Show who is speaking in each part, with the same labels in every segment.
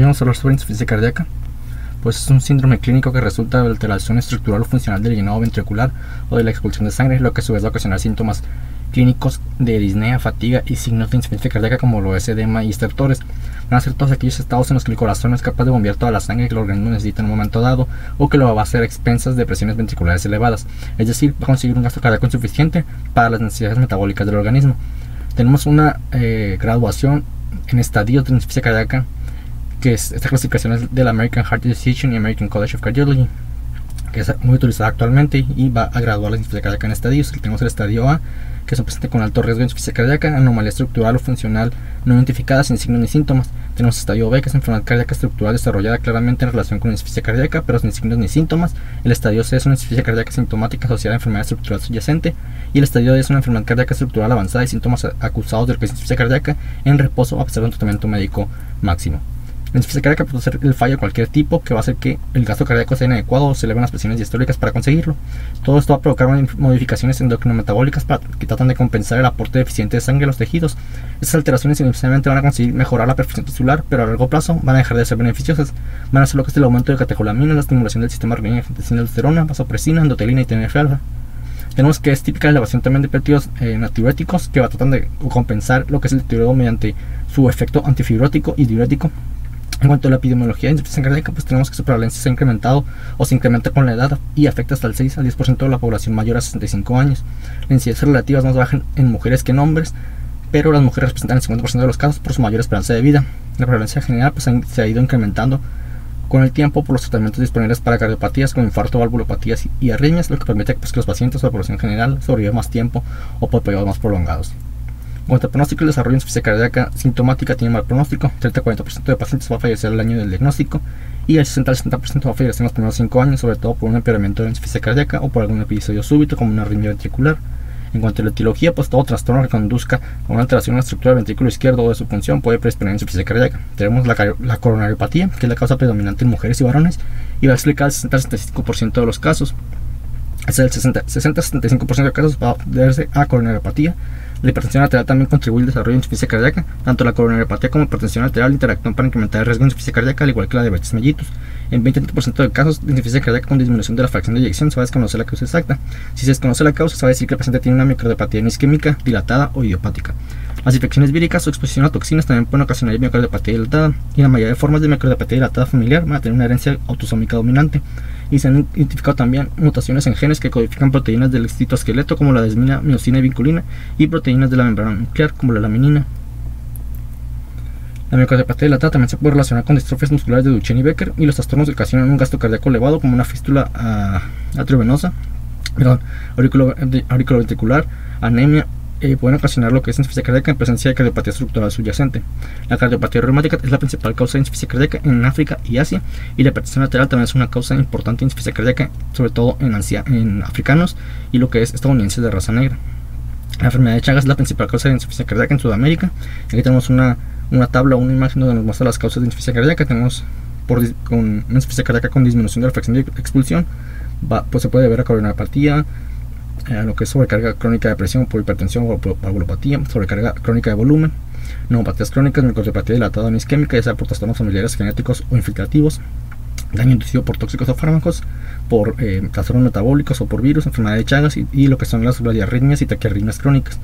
Speaker 1: Vamos a hablar sobre insuficiencia cardíaca. Pues es un síndrome clínico que resulta de alteración estructural o funcional del llenado ventricular o de la expulsión de sangre, lo que a su vez va a ocasionar síntomas clínicos de disnea, fatiga y signos de insuficiencia cardíaca como lo es edema y estertores. Van a ser todos aquellos estados en los que el corazón es capaz de bombear toda la sangre que el organismo necesita en un momento dado o que lo va a hacer a expensas de presiones ventriculares elevadas, es decir, va a conseguir un gasto cardíaco insuficiente para las necesidades metabólicas del organismo. Tenemos una eh, graduación en estadios de insuficiencia cardíaca que es, esta clasificación es del American Heart Association y American College of Cardiology, que es muy utilizada actualmente y va a graduar la insuficiencia cardíaca en estadios. Tenemos el estadio A, que es un paciente con alto riesgo de insuficiencia cardíaca, anomalía estructural o funcional no identificada sin signos ni síntomas. Tenemos el estadio B, que es enfermedad cardíaca estructural desarrollada claramente en relación con insuficiencia cardíaca, pero sin signos ni síntomas. El estadio C es una insuficiencia cardíaca sintomática asociada a enfermedad estructural subyacente. Y el estadio D es una enfermedad cardíaca estructural avanzada y síntomas acusados de insuficiencia cardíaca en reposo a pesar de un tratamiento médico máximo. Insuficiencia cardíaca puede ser el fallo de cualquier tipo que va a hacer que el gasto cardíaco sea inadecuado o se eleven las presiones diastólicas para conseguirlo. Todo esto va a provocar modificaciones endocrinometabólicas que tratan de compensar el aporte deficiente de sangre a los tejidos. Estas alteraciones inicialmente van a conseguir mejorar la perfusión tisular, pero a largo plazo van a dejar de ser beneficiosas. Van a hacer lo que es el aumento de catecolamina, la estimulación del sistema renina, de aldosterona, vasopresina, endotelina y TNF-alfa. Tenemos que es típica la elevación también de péptidos eh, que va a tratar de compensar lo que es el deterioro mediante su efecto antifibrótico y diurético en cuanto a la epidemiología de insuficiencia cardíaca, pues tenemos que su prevalencia se ha incrementado o se incrementa con la edad y afecta hasta el 6 al 10% de la población mayor a 65 años. La incidencia relativa es más baja en mujeres que en hombres, pero las mujeres representan el 50% de los casos por su mayor esperanza de vida. La prevalencia general pues, se ha ido incrementando con el tiempo por los tratamientos disponibles para cardiopatías como infarto, valvulopatías y arritmias, lo que permite pues, que los pacientes o la población general sobrevivan más tiempo o por periodos más prolongados. Al pronóstico, el desarrollo de insuficiencia cardíaca sintomática tiene mal pronóstico. 30-40% de pacientes va a fallecer al año del diagnóstico y el 60-70% va a fallecer en los primeros 5 años, sobre todo por un empeoramiento de la insuficiencia cardíaca o por algún episodio súbito como una arritmia ventricular. En cuanto a la etiología, pues todo trastorno que conduzca a una alteración en la estructura del ventrículo izquierdo o de su función puede predisponer insuficiencia cardíaca. Tenemos la, la coronariopatía, que es la causa predominante en mujeres y varones, y va a explicar el 60-65% de los casos. Es el 60-75% de casos va a deberse a coronariopatía la hipertensión arterial también contribuye al desarrollo de insuficiencia cardíaca. Tanto la coronariopatía como la hipertensión arterial interactúan para incrementar el riesgo de insuficiencia cardíaca, al igual que la diabetes mellitus. En 20% de casos de insuficiencia cardíaca con disminución de la fracción de eyección se va a desconocer la causa exacta. Si se desconoce la causa, se va a decir que el paciente tiene una microcardiopatía isquémica dilatada o idiopática. Las infecciones víricas o exposición a toxinas también pueden ocasionar miocardiopatía dilatada, y la mayoría de formas de miocardiopatía dilatada familiar van a tener una herencia autosómica dominante y se han identificado también mutaciones en genes que codifican proteínas del citoesqueleto como la desmina, miocina y vinculina y proteínas de la membrana nuclear como la laminina. La miocardiopatía dilatada también se puede relacionar con distrofias musculares de Duchenne y Becker y los trastornos que ocasionan un gasto cardíaco elevado como una fístula uh, atriovenosa, perdón, auriculoventricular, anemia eh, pueden ocasionar lo que es insuficiencia cardíaca en presencia de cardiopatía estructural subyacente. La cardiopatía reumática es la principal causa de insuficiencia cardíaca en África y Asia, y la hipertensión lateral también es una causa importante de insuficiencia cardíaca, sobre todo en, en africanos y lo que es estadounidenses de raza negra. La enfermedad de Chagas es la principal causa de insuficiencia cardíaca en Sudamérica. Aquí tenemos una, una tabla, una imagen donde nos muestra las causas de insuficiencia cardíaca. Tenemos por, con insuficiencia cardíaca con disminución de la fracción de expulsión, pues se puede ver a coronariopatía, eh, lo que es sobrecarga crónica de presión por hipertensión o por valvulopatía, sobrecarga crónica de volumen, neumopatías crónicas, microcardiopatía dilatada no isquémica, ya sea por trastornos familiares genéticos o infiltrativos, daño inducido por tóxicos o fármacos, por eh, trastornos metabólicos o por virus, enfermedad de Chagas y, lo que son las diarritmias y taquiarritmias crónicas.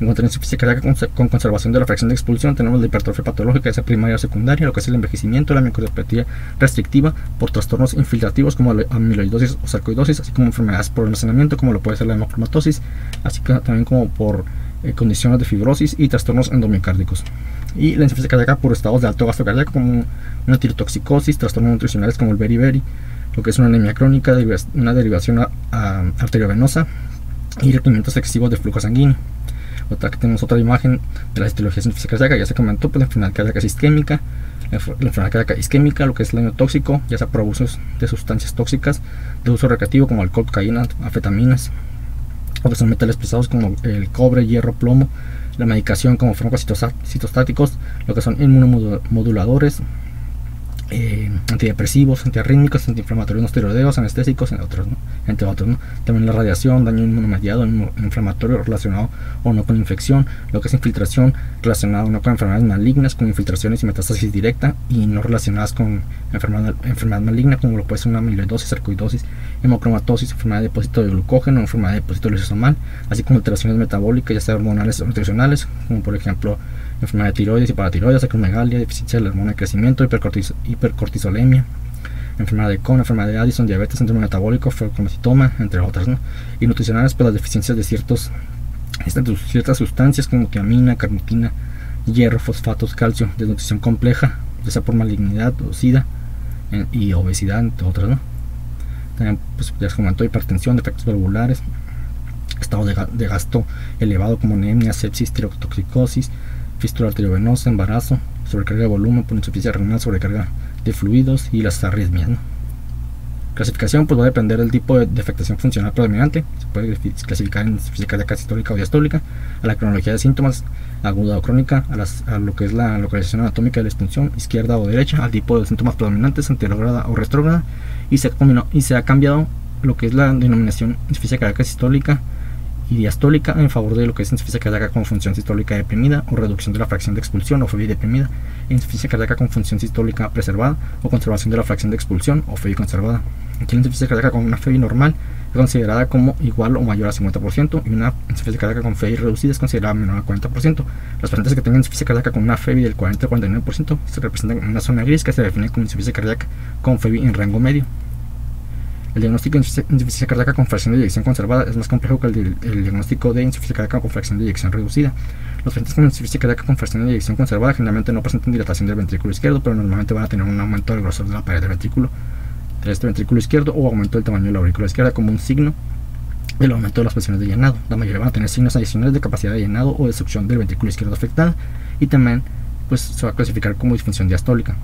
Speaker 1: En a la insuficiencia cardíaca con, conservación de la fracción de expulsión, tenemos la hipertrofia patológica, ya sea primaria o secundaria, lo que es el envejecimiento, la microcardiopatía restrictiva por trastornos infiltrativos como la amiloidosis o sarcoidosis, así como enfermedades por almacenamiento, como lo puede ser la hemocromatosis, así que también como por eh, condiciones de fibrosis y trastornos endomiocárdicos. Y la insuficiencia cardíaca por estados de alto gasto cardíaco, como una tirotoxicosis, trastornos nutricionales como el beriberi, lo que es una anemia crónica, una derivación arteriovenosa y requerimientos excesivos de flujo sanguíneo. Otra tenemos otra imagen de la histología científica cardíaca, ya se comentó, pues la enfermedad cardíaca isquémica, la, enfermedad cardíaca isquémica, lo que es el daño tóxico, ya sea por abusos de sustancias tóxicas de uso recreativo como alcohol, cocaína, afetaminas, o que son metales pesados como el cobre, hierro, plomo, la medicación como fármacos citostáticos, lo que son inmunomoduladores, eh, antidepresivos, antiarrítmicos, antiinflamatorios no esteroideos, anestésicos, entre otros, entre otros También la radiación, daño inmunomediado, inflamatorio relacionado o no con infección, lo que es infiltración relacionado no con enfermedades malignas, con infiltraciones y metástasis directa y no relacionadas con enfermedad, enfermedad maligna, como lo puede ser una amiloidosis, sarcoidosis, hemocromatosis, enfermedad de depósito de glucógeno, enfermedad de depósito lisosomal, así como alteraciones metabólicas, ya sea hormonales o nutricionales, como por ejemplo enfermedad de tiroides y paratiroides, acromegalia, deficiencia del hormona de crecimiento, hipercortisolemia, enfermedad de Crohn, enfermedad de Addison, diabetes, síndrome metabólico, ferocromocitoma, entre otras, y nutricionales por pues, las deficiencias de ciertos, ciertas sustancias como tiamina, carnitina, hierro, fosfatos, calcio, desnutrición compleja, ya por malignidad o sida y obesidad, entre otras. ¿no? También, pues, comentó, hipertensión, defectos valvulares, estado de, de gasto elevado como anemia, sepsis, tirotoxicosis, fístula arteriovenosa, embarazo, sobrecarga de volumen por insuficiencia renal, sobrecarga de fluidos y las arritmias. Clasificación pues va a depender del tipo de, afectación funcional predominante. Se puede clasificar en insuficiencia cardíaca sistólica o diastólica, a la cronología de síntomas aguda o crónica, a, lo que es la localización anatómica de la expulsión izquierda o derecha, al tipo de síntomas predominantes, anterograda o retrógrada, y se, y se ha cambiado lo que es la denominación insuficiencia cardíaca sistólica y diastólica en favor de lo que es insuficiencia cardíaca con función sistólica deprimida o reducción de la fracción de expulsión o FEBI deprimida, insuficiencia cardíaca con función sistólica preservada o conservación de la fracción de expulsión o FEBI conservada. Aquí la insuficiencia cardíaca con una FEBI normal es considerada como igual o mayor a 50% y una insuficiencia cardíaca con FEBI reducida es considerada menor a 40%. Los pacientes que tengan insuficiencia cardíaca con una FEBI del 40 al 49% se representan en una zona gris que se define como insuficiencia cardíaca con FEBI en rango medio. El diagnóstico de insuficiencia cardíaca con fracción de eyección conservada es más complejo que el, diagnóstico de insuficiencia cardíaca con fracción de eyección reducida. Los pacientes con insuficiencia cardíaca con fracción de eyección conservada generalmente no presentan dilatación del ventrículo izquierdo, pero normalmente van a tener un aumento del grosor de la pared del ventrículo de este ventrículo izquierdo o aumento del tamaño de la aurícula izquierda como un signo del aumento de las presiones de llenado. La mayoría van a tener signos adicionales de capacidad de llenado o de succión del ventrículo izquierdo afectada y también pues, se va a clasificar como disfunción diastólica.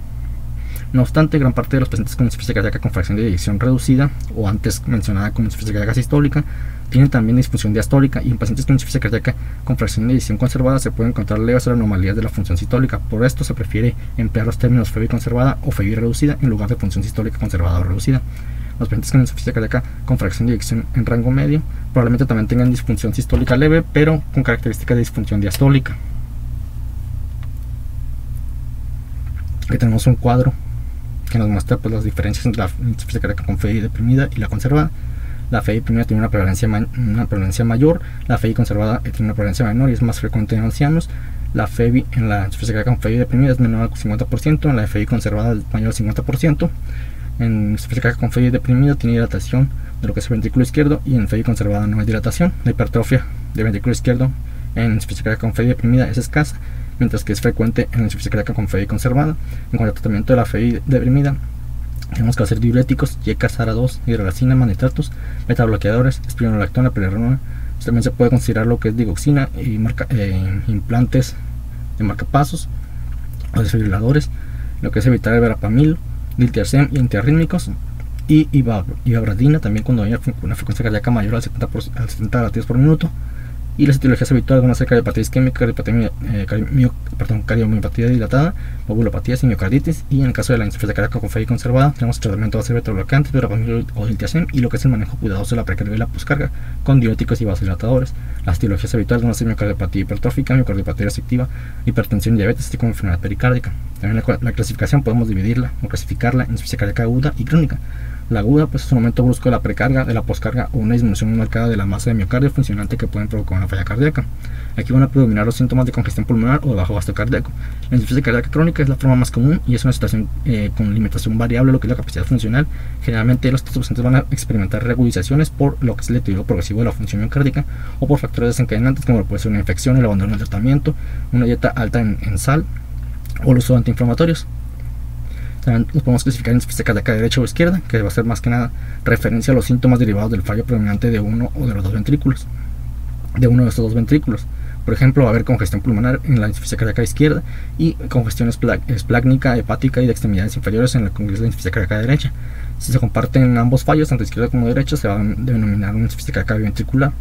Speaker 1: No obstante, gran parte de los pacientes con insuficiencia cardíaca con fracción de eyección reducida o antes mencionada como insuficiencia cardíaca sistólica tienen también disfunción diastólica y en pacientes con insuficiencia cardíaca con fracción de eyección conservada se pueden encontrar leves anomalías de la función sistólica. Por esto se prefiere emplear los términos FEBI conservada o FEBI reducida en lugar de función sistólica conservada o reducida. Los pacientes con insuficiencia cardíaca con fracción de eyección en rango medio probablemente también tengan disfunción sistólica leve, pero con características de disfunción diastólica. Aquí tenemos un cuadro que nos muestra pues, las diferencias entre la cardíaca con FEI deprimida y la conservada. La FEI deprimida tiene una prevalencia, una prevalencia mayor, la FEI conservada tiene una prevalencia menor y es más frecuente en ancianos. La FEBI en la cardíaca con FEI deprimida es menor al 50%, en la FEI conservada es mayor al 50%. En cardíaca con FEI deprimida tiene dilatación de lo que es el ventrículo izquierdo y en FEI conservada no hay dilatación. La hipertrofia del ventrículo izquierdo en cardíaca con FEI deprimida es escasa mientras que es frecuente en la insuficiencia cardíaca con FEI conservada. En cuanto al tratamiento de la FEI deprimida, tenemos que hacer diuréticos, YKSARA 2, hidralacina, manitratos, metabloqueadores, espironolactona, pelerona. También se puede considerar lo que es digoxina y marca, eh, implantes de marcapasos o desfibriladores, lo que es evitar el verapamil, diltiazem y antiarrítmicos y ibabradina también cuando hay una frecuencia cardíaca mayor al 70, al 70 latidos por minuto y las etiologías habituales van a ser cardiopatía isquémica, cardiopatía, eh, perdón, cardiomiopatía dilatada, y miocarditis. Y en el caso de la insuficiencia cardíaca con fe conservada, tenemos tratamiento va a ser beta-bloqueante, o diltiazem y lo que es el manejo cuidadoso de la precarga y la poscarga con diuréticos y vasodilatadores. Las etiologías habituales van a ser miocardiopatía hipertrófica, miocardiopatía restrictiva, hipertensión y diabetes, así como enfermedad pericárdica. También la, la clasificación podemos dividirla o clasificarla en insuficiencia cardíaca aguda y crónica. La aguda pues, es un aumento brusco de la precarga, de la poscarga o una disminución marcada de la masa de miocardio funcionante que pueden provocar una falla cardíaca. Aquí van a predominar los síntomas de congestión pulmonar o de bajo gasto cardíaco. La insuficiencia cardíaca crónica es la forma más común y es una situación eh, con limitación variable lo que es la capacidad funcional. Generalmente los pacientes van a experimentar regularizaciones por lo que es el deterioro progresivo de la función miocárdica o por factores desencadenantes como puede ser una infección, el abandono del tratamiento, una dieta alta en, en sal o el uso de antiinflamatorios. Los podemos clasificar en insuficiencia cardíaca derecha o izquierda, que va a ser más que nada referencia a los síntomas derivados del fallo predominante de uno o de los dos ventrículos, de uno de estos dos ventrículos. Por ejemplo, va a haber congestión pulmonar en la insuficiencia cardíaca izquierda y congestión esplácnica, hepática y de extremidades inferiores en la, insuficiencia cardíaca derecha. Si se comparten ambos fallos, tanto izquierda como derecha, se va a denominar una cardíaca ventricular.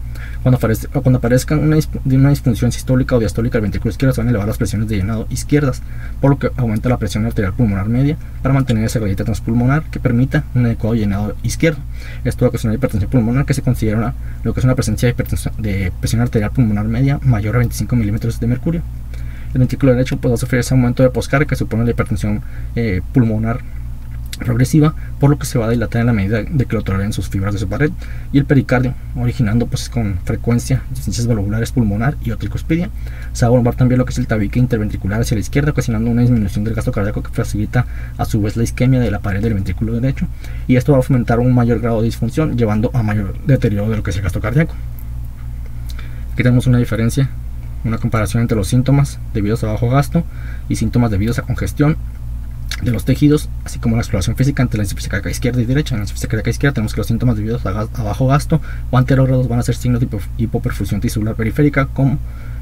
Speaker 1: Cuando, aparece, cuando aparezca una, una disfunción sistólica o diastólica del ventrículo izquierdo, se van a elevar las presiones de llenado izquierdas, por lo que aumenta la presión arterial pulmonar media para mantener esa gradita transpulmonar que permita un adecuado llenado izquierdo. Esto va a ocasionar hipertensión pulmonar, que se considera lo que es una presencia de, de presión arterial pulmonar media mayor a 25 milímetros de mercurio. El ventrículo derecho puede sufrir ese aumento de poscar que supone la hipertensión eh, pulmonar progresiva, por lo que se va a dilatar en la medida de que lo toleren sus fibras de su pared y el pericardio, originando pues con frecuencia deficiencias valvulares pulmonar y otricospidia. Se va a bombar también lo que es el tabique interventricular hacia la izquierda, ocasionando una disminución del gasto cardíaco que facilita a su vez la isquemia de la pared del ventrículo derecho y esto va a fomentar un mayor grado de disfunción, llevando a mayor deterioro de lo que es el gasto cardíaco. Aquí tenemos una diferencia, una comparación entre los síntomas debidos a bajo gasto y síntomas debidos a congestión de los tejidos, así como la exploración física entre la insuficiencia cardíaca izquierda y derecha. En la insuficiencia cardíaca izquierda tenemos que los síntomas debidos a, bajo gasto o anterógrados van a ser signos de hipoperfusión tisular periférica, como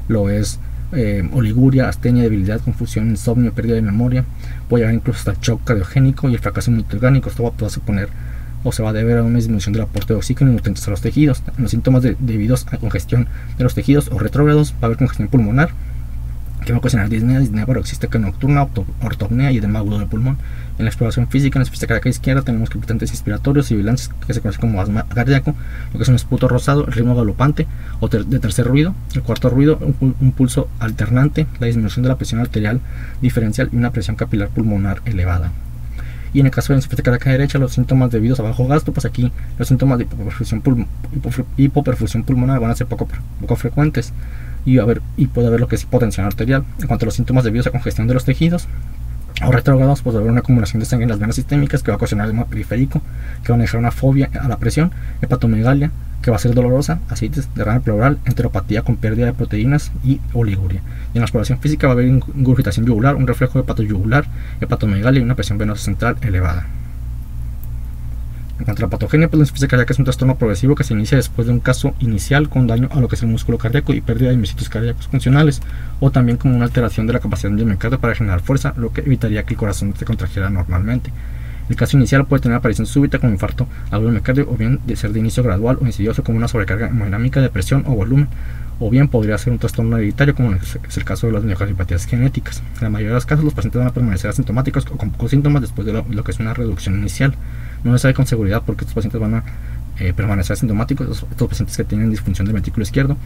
Speaker 1: lo es eh, oliguria, astenia, debilidad, confusión, insomnio, pérdida de memoria. Puede llegar incluso hasta shock cardiogénico y el fracaso multiorgánico. Esto va a suponer o se va a deber a una disminución del aporte de oxígeno y a los tejidos. En los síntomas debidos a congestión de los tejidos o retrógrados va a haber congestión pulmonar, que va a ocasionar disnea, disnea paroxística nocturna, ortopnea y edema agudo del pulmón. En la exploración física, en la cardíaca izquierda, tenemos palpitantes inspiratorios y bilantes que se conocen como asma cardíaco, lo que es un esputo rosado, ritmo galopante o de tercer ruido, el cuarto ruido, un, pulso alternante, la disminución de la presión arterial diferencial y una presión capilar pulmonar elevada. Y en el caso de la insuficiencia cardíaca derecha, los síntomas debidos a bajo gasto, pues aquí los síntomas de hipoperfusión, pulmonar van a ser poco, poco frecuentes y, puede haber lo que es hipotensión arterial. En cuanto a los síntomas debidos a congestión de los tejidos o retrógrados, puede haber una acumulación de sangre en las venas sistémicas que va a ocasionar edema periférico, que va a dejar una fobia a la presión, hepatomegalia, que va a ser dolorosa, ascites, derrame pleural, enteropatía con pérdida de proteínas y oliguria. Y en la exploración física va a haber ingurgitación yugular, un reflejo hepatoyugular, hepatomegalia y una presión venosa central elevada. En cuanto a la patogenia, pues la insuficiencia cardíaca es un trastorno progresivo que se inicia después de un caso inicial con daño a lo que es el músculo cardíaco y pérdida de miocitos cardíacos funcionales, o también como una alteración de la capacidad del miocardio para generar fuerza, lo que evitaría que el corazón se contrajera normalmente. El caso inicial puede tener aparición súbita como infarto agudo miocardio o bien de ser de inicio gradual o insidioso como una sobrecarga hemodinámica de presión o volumen, o bien podría ser un trastorno hereditario como es el caso de las miocardiopatías genéticas. En la mayoría de los casos los pacientes van a permanecer asintomáticos o con pocos síntomas después de lo que es una reducción inicial. No se sabe con seguridad porque estos pacientes van a eh, permanecer asintomáticos, estos pacientes que tienen disfunción del ventrículo izquierdo,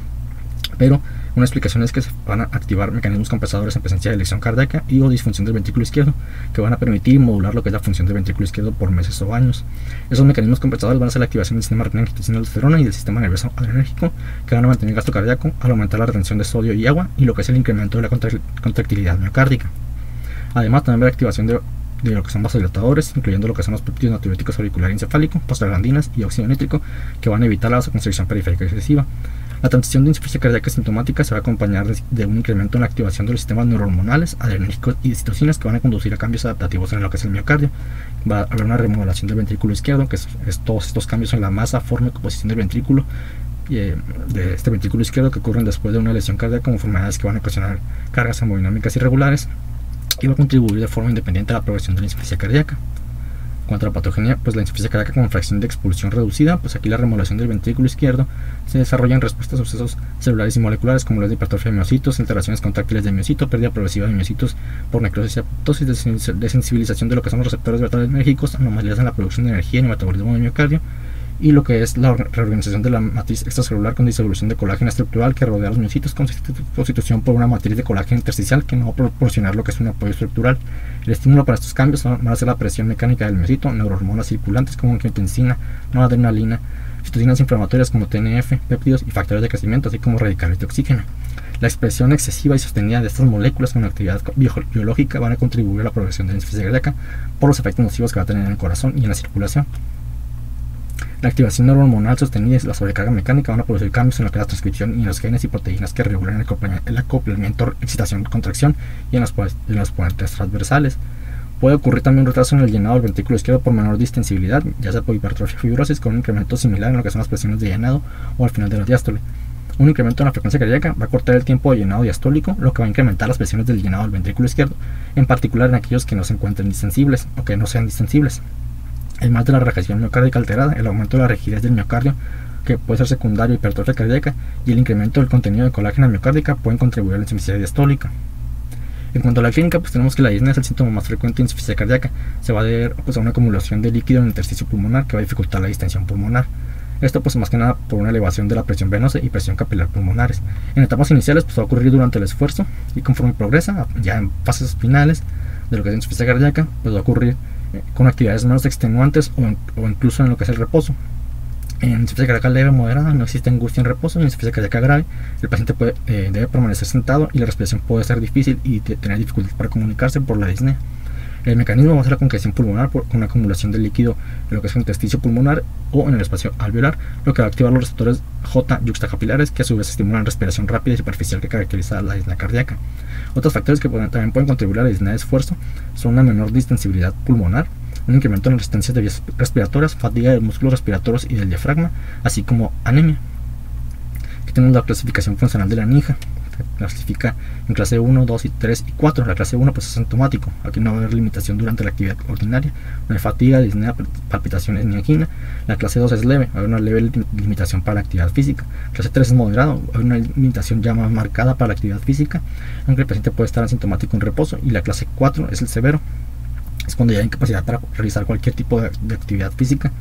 Speaker 1: pero una explicación es que se van a activar mecanismos compensadores en presencia de lesión cardíaca y o disfunción del ventrículo izquierdo, que van a permitir modular lo que es la función del ventrículo izquierdo por meses o años. Esos mecanismos compensadores van a ser la activación del sistema renal angiotensina aldosterona y del sistema nervioso adrenérgico, que van a mantener el gasto cardíaco al aumentar la retención de sodio y agua y lo que es el incremento de la contractilidad miocárdica. Además, también va la activación de de lo que son vasodilatadores, incluyendo lo que son los péptidos natriuréticos auricular encefálico, prostaglandinas y óxido nítrico, que van a evitar la vasoconstricción periférica excesiva. La transición de insuficiencia cardíaca sintomática se va a acompañar de un incremento en la activación de los sistemas neurohormonales, adrenérgicos y citocinas que van a conducir a cambios adaptativos en lo que es el miocardio. Va a haber una remodelación del ventrículo izquierdo, que es, todos estos cambios en la masa, forma y composición del ventrículo, eh, de este ventrículo izquierdo que ocurren después de una lesión cardíaca con enfermedades que van a ocasionar cargas hemodinámicas irregulares y va a contribuir de forma independiente a la progresión de la insuficiencia cardíaca. Cuanto a la patogenia, pues la insuficiencia cardíaca con fracción de expulsión reducida, pues aquí la remodelación del ventrículo izquierdo se desarrolla en respuesta a sucesos celulares y moleculares como los de hipertrofia de miocitos, alteraciones contráctiles de miocito, pérdida progresiva de miocitos por necrosis y apoptosis, desensibilización de lo que son los receptores enérgicos, anomalías en la producción de energía y el metabolismo del miocardio, y lo que es la reorganización de la matriz extracelular con disolución de colágeno estructural que rodea los miocitos con sustitución por una matriz de colágeno intersticial que no va a proporcionar lo que es un apoyo estructural. El estímulo para estos cambios va a ser la presión mecánica del miocito, neurohormonas circulantes como angiotensina, noradrenalina, citocinas inflamatorias como TNF, péptidos y factores de crecimiento, así como radicales de oxígeno. La expresión excesiva y sostenida de estas moléculas con actividad biológica van a contribuir a la progresión de la insuficiencia cardíaca por los efectos nocivos que va a tener en el corazón y en la circulación. La activación neurohormonal sostenida y la sobrecarga mecánica van a producir cambios en la transcripción y en los genes y proteínas que regulan el acoplamiento, excitación, contracción y en los, en los puentes transversales. Puede ocurrir también un retraso en el llenado del ventrículo izquierdo por menor distensibilidad, ya sea por hipertrofia fibrosis, con un incremento similar en lo que son las presiones de llenado o al final de la diástole. Un incremento en la frecuencia cardíaca va a cortar el tiempo de llenado diastólico, lo que va a incrementar las presiones del llenado del ventrículo izquierdo, en particular en aquellos que no se encuentren distensibles o que no sean distensibles. Además de la reacción miocárdica alterada, el aumento de la rigidez del miocardio, que puede ser secundario a hipertrofia cardíaca, y el incremento del contenido de colágeno miocárdica pueden contribuir a la insuficiencia diastólica. En cuanto a la clínica, pues tenemos que la disnea es el síntoma más frecuente de insuficiencia cardíaca. Se va a deber pues, a una acumulación de líquido en el intersticio pulmonar que va a dificultar la distensión pulmonar. Esto pues más que nada por una elevación de la presión venosa y presión capilar pulmonares. En etapas iniciales pues va a ocurrir durante el esfuerzo y conforme progresa, ya en fases finales de lo que es insuficiencia cardíaca, pues va a ocurrir con actividades menos extenuantes o, incluso en lo que es el reposo. En insuficiencia cardíaca leve moderada no existe angustia en reposo. En insuficiencia cardíaca grave el paciente puede, eh, debe permanecer sentado y la respiración puede ser difícil y tener dificultad para comunicarse por la disnea. El mecanismo va a ser la congestión pulmonar por una acumulación de líquido en lo que es el intersticio pulmonar o en el espacio alveolar, lo que va a activar los receptores J yuxtacapilares que a su vez estimulan respiración rápida y superficial que caracteriza la disnea cardíaca. Otros factores que también pueden contribuir a la disnea de esfuerzo son una menor distensibilidad pulmonar, un incremento en la resistencia de vías respiratorias, fatiga de músculos respiratorios y del diafragma, así como anemia. Aquí tenemos la clasificación funcional de la NIJA clasifica en clase 1, 2 y 3 y 4. La clase 1 pues es asintomático, aquí no va a haber limitación durante la actividad ordinaria, no hay fatiga, disnea, palpitaciones ni angina. La clase 2 es leve, hay una leve limitación para la actividad física. La clase 3 es moderado, hay una limitación ya más marcada para la actividad física, aunque el paciente puede estar asintomático en reposo. Y la clase 4 es el severo, es cuando ya hay incapacidad para realizar cualquier tipo de actividad física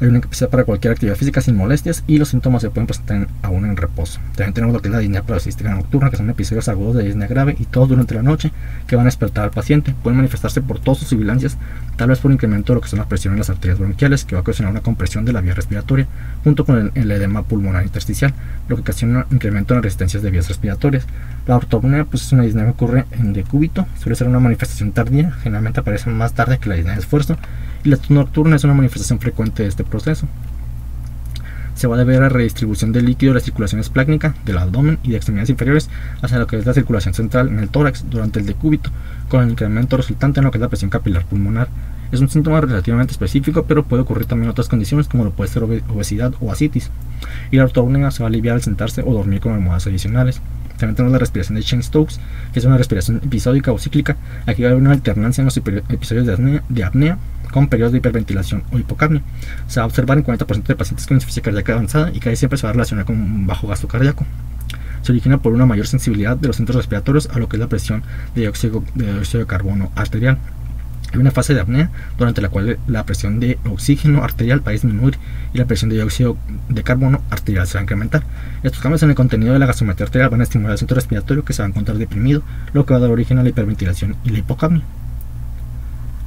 Speaker 1: hay una incapacidad para cualquier actividad física sin molestias y los síntomas se pueden presentar aún en reposo. También tenemos lo que es la disnea paroxística nocturna, que son episodios agudos de disnea grave y todos durante la noche que van a despertar al paciente. Pueden manifestarse por tos o sibilancias, tal vez por incremento de lo que son las presiones en las arterias bronquiales, que va a ocasionar una compresión de la vía respiratoria, junto con el, edema pulmonar intersticial, lo que ocasiona un incremento en las resistencias de vías respiratorias. La ortopnea pues, es una disnea que ocurre en decúbito, suele ser una manifestación tardía, generalmente aparece más tarde que la disnea de esfuerzo y la nocturna es una manifestación frecuente de este proceso. Se va a deber a redistribución del líquido de la circulación esplácnica del abdomen y de extremidades inferiores hacia lo que es la circulación central en el tórax durante el decúbito, con el incremento resultante en lo que es la presión capilar pulmonar. Es un síntoma relativamente específico, pero puede ocurrir también en otras condiciones como lo puede ser obesidad o asitis. Y la ortognia se va a aliviar al sentarse o dormir con almohadas adicionales. También tenemos la respiración de Cheyne-Stokes, que es una respiración episódica o cíclica. Aquí va a haber una alternancia en los episodios de apnea con periodos de hiperventilación o hipocapnia. Se va a observar en 40% de pacientes con insuficiencia cardíaca avanzada y casi siempre se va a relacionar con un bajo gasto cardíaco. Se origina por una mayor sensibilidad de los centros respiratorios a lo que es la presión de dióxido de, carbono arterial. Hay una fase de apnea durante la cual la presión de oxígeno arterial va a disminuir y la presión de dióxido de carbono arterial se va a incrementar. Estos cambios en el contenido de la gasometría arterial van a estimular el centro respiratorio que se va a encontrar deprimido, lo que va a dar origen a la hiperventilación y la hipocapnia.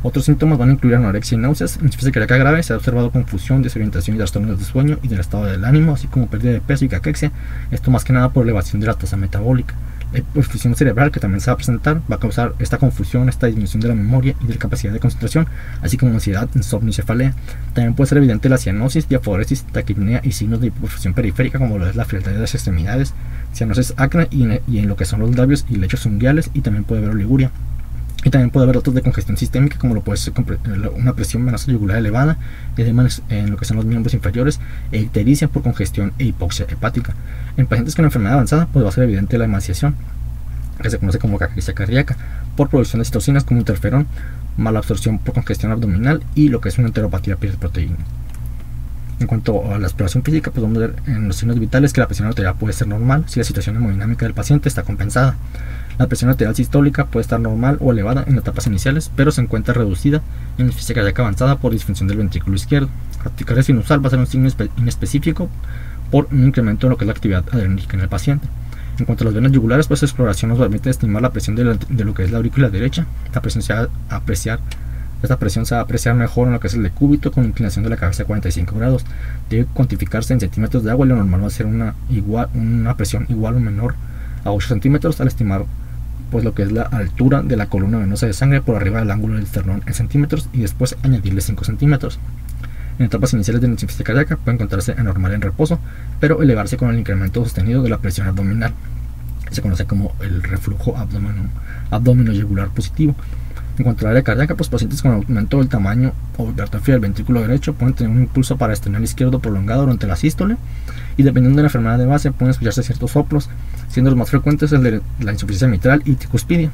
Speaker 1: Otros síntomas van a incluir anorexia y náuseas. En insuficiencia cardíaca grave se ha observado confusión, desorientación y trastornos de sueño y del estado del ánimo, así como pérdida de peso y caquexia. Esto más que nada por elevación de la tasa metabólica. La hipofusión cerebral que también se va a presentar va a causar esta confusión, esta disminución de la memoria y de la capacidad de concentración, así como ansiedad, insomnio y cefalea. También puede ser evidente la cianosis, diaforesis, taquipnea y signos de hipofusión periférica como lo es la frialdad de las extremidades, cianosis acne y en, y en lo que son los labios y lechos unguiales y también puede haber oliguria. Y también puede haber otros de congestión sistémica, como lo puede ser una presión venosa yugular elevada, además en lo que son los miembros inferiores, e ictericia por congestión e hipoxia hepática. En pacientes con enfermedad avanzada, pues ser evidente la emaciación, que se conoce como caquexia cardíaca, por producción de citocinas como interferón, mala absorción por congestión abdominal y lo que es una enteropatía proteína. En cuanto a la exploración física, pues vamos a ver en los signos vitales que la presión arterial puede ser normal si la situación hemodinámica del paciente está compensada. La presión arterial sistólica puede estar normal o elevada en etapas iniciales, pero se encuentra reducida en insuficiencia cardíaca avanzada por disfunción del ventrículo izquierdo. La taquicardia sinusal va a ser un signo inespecífico por un incremento en lo que es la actividad adrenérgica en el paciente. En cuanto a las venas yugulares, pues exploración nos permite estimar la presión de, lo que es la aurícula derecha. La presión se va a apreciar esta presión se va a apreciar mejor en lo que es el decúbito con inclinación de la cabeza a 45 grados. Debe cuantificarse en centímetros de agua y lo normal va a ser una, igual, una presión igual o menor a 8 centímetros al estimar pues lo que es la altura de la columna venosa de sangre por arriba del ángulo del esternón en centímetros y después añadirle 5 centímetros. En etapas iniciales de la insuficiencia cardíaca puede encontrarse anormal en reposo, pero elevarse con el incremento sostenido de la presión abdominal. Se conoce como el reflujo abdomino, yugular positivo. En cuanto al área cardíaca, pues pacientes con aumento del tamaño o hipertrofia del ventrículo derecho pueden tener un impulso para esternal izquierdo prolongado durante la sístole y dependiendo de la enfermedad de base pueden escucharse ciertos soplos siendo los más frecuentes el de la insuficiencia mitral y tricuspidia.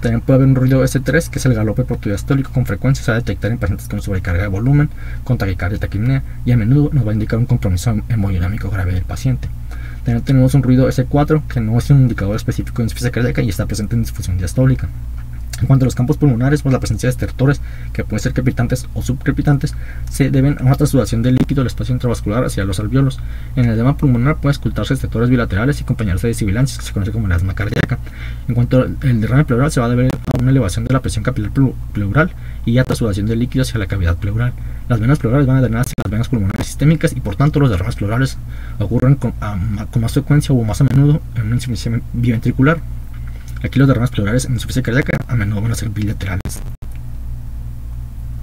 Speaker 1: También puede haber un ruido S3, que es el galope portodiastólico con frecuencia, se va a detectar en pacientes con sobrecarga de volumen, con taquicardia y taquimnea, y a menudo nos va a indicar un compromiso hemodinámico grave del paciente. También tenemos un ruido S4, que no es un indicador específico de insuficiencia cardíaca y está presente en disfunción diastólica. En cuanto a los campos pulmonares, pues la presencia de estertores, que pueden ser crepitantes o subcrepitantes, se deben a una trasladación del líquido del espacio intravascular hacia los alveolos. En el edema pulmonar pueden escultarse estertores bilaterales y acompañarse de sibilancias, que se conoce como el asma cardíaca. En cuanto al derrame pleural, se va a deber a una elevación de la presión capilar pleural y a trasladación del líquido hacia la cavidad pleural. Las venas pleurales van a drenar hacia las venas pulmonares sistémicas y por tanto los derrames pleurales ocurren con, con más frecuencia o más a menudo en una insuficiencia biventricular. Aquí los derrames pleurales en insuficiencia cardíaca a menudo van a ser bilaterales.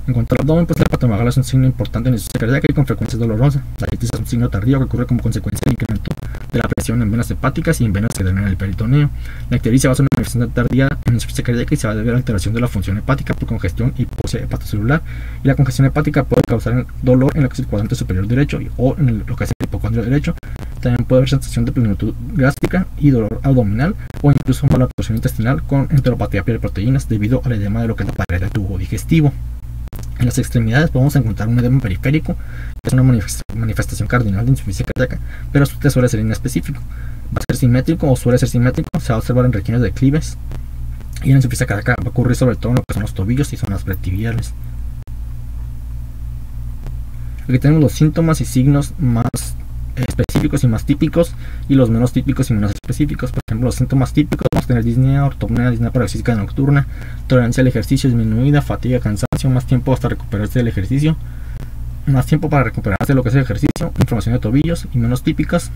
Speaker 1: En cuanto al abdomen, pues la hepatomegalia es un signo importante en la insuficiencia cardíaca y con frecuencia dolorosa. La itis es un signo tardío que ocurre como consecuencia del incremento de la presión en venas hepáticas y en venas que drenan el peritoneo. La ictericia va a ser una manifestación tardía en insuficiencia cardíaca y se va a deber a alteración de la función hepática por congestión y hipoxia hepatocelular. Y la congestión hepática puede causar dolor en lo el cuadrante superior derecho o en lo que es el hipocondrio derecho. También puede haber sensación de plenitud gástrica y dolor abdominal o incluso mala absorción intestinal con enteropatía de proteínas debido al edema de lo que es la pared del tubo digestivo. En las extremidades podemos encontrar un edema periférico, que es una manifestación cardinal de insuficiencia cardíaca, pero este suele ser inespecífico. Va a ser simétrico o suele ser simétrico, se va a observar en regiones de clives. Y en insuficiencia cardíaca va a ocurrir sobre todo en lo que son los tobillos y zonas vertibiales. Aquí tenemos los síntomas y signos más específicos y más típicos y los menos típicos y menos específicos. Por ejemplo, los síntomas típicos vamos a tener disnea, ortopnea, disnea paroxística nocturna, tolerancia al ejercicio disminuida, fatiga, cansancio, más tiempo hasta recuperarse del ejercicio, más tiempo para recuperarse de lo que es el ejercicio, inflamación de tobillos y menos típicas.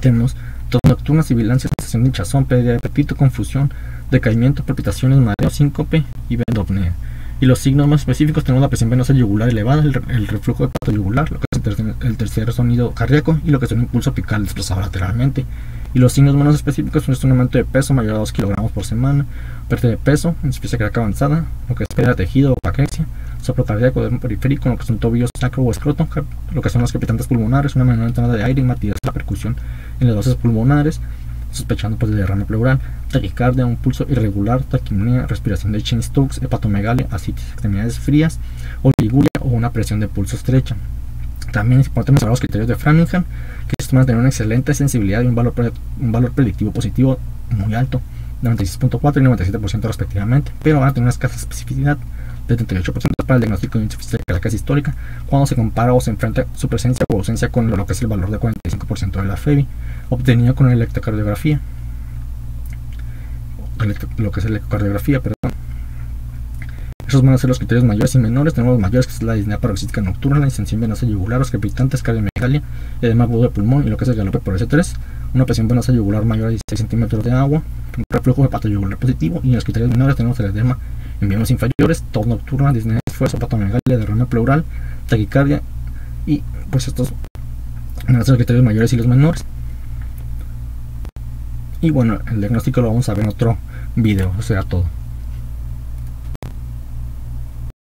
Speaker 1: Tenemos tos nocturnas, sibilancias, sensación de hinchazón, pérdida de apetito, confusión, decaimiento, palpitaciones, mareo, síncope y vendopnea. Y los signos más específicos tenemos la presión venosa yugular elevada, el, reflujo hepatoyugular, lo que es el tercer, sonido cardíaco y lo que es un impulso apical desplazado lateralmente. Y los signos menos específicos son un aumento de peso mayor a 2 kilogramos por semana, pérdida de peso, insuficiencia cardíaca avanzada, lo que es pérdida de tejido o paquexia, soplo cardíaco de periférico, lo que son tobillos sacro o escroto, lo que son los crepitantes pulmonares, una menor entrada de aire y matidez de la percusión en las dosis pulmonares, sospechando pues de derrame pleural, taquicardia, un pulso irregular, taquimia, respiración de chin stokes, hepatomegalia, asitis, extremidades frías, oliguria o una presión de pulso estrecha. También es importante mencionar los criterios de Framingham, que a tener una excelente sensibilidad y un valor, un valor predictivo positivo muy alto, 96.4 y 97% respectivamente, pero van a tener una escasa especificidad de 38% para el diagnóstico de insuficiencia cardíaca histórica cuando se compara o se enfrenta su presencia o ausencia con lo que es el valor de 45% de la FEBI obtenido con la electrocardiografía. Lo que es la electrocardiografía, perdón. Esos van a ser los criterios mayores y menores. Tenemos los mayores, que es la disnea paroxística nocturna, la distensión venosa yugular, los crepitantes, cardiomegalia, edema agudo de pulmón y lo que es el galope por S3, una presión venosa yugular mayor a 16 centímetros de agua, un reflujo hepatoyugular positivo y en los criterios menores tenemos el edema en miembros inferiores, tos nocturna, disnea de esfuerzo, hepatomegalia, derrame pleural, taquicardia y pues estos van a ser los criterios mayores y los menores. Y bueno, el diagnóstico lo vamos a ver en otro video. O sea, todo.